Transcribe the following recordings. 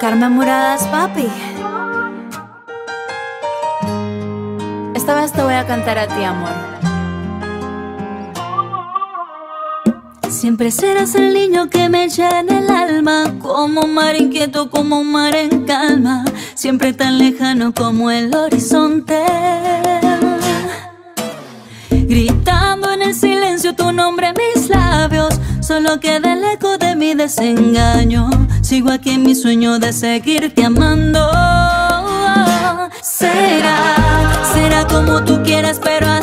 Carmen Muradas, papi. Esta vez te voy a cantar a ti, amor. Siempre serás el niño que me llena el alma, como mar inquieto, como mar en calma, siempre tan lejano como el horizonte. Gritando en el silencio tu nombre en mis labios, solo queda el desengaño. Sigo aquí en mi sueño de seguirte amando. Será, será como tú quieras, pero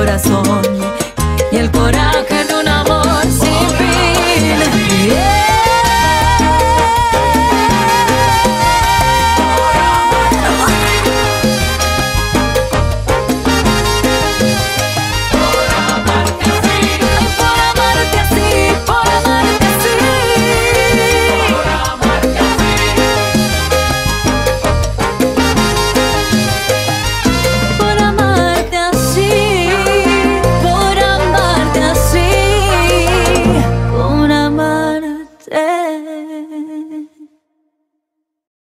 corazón.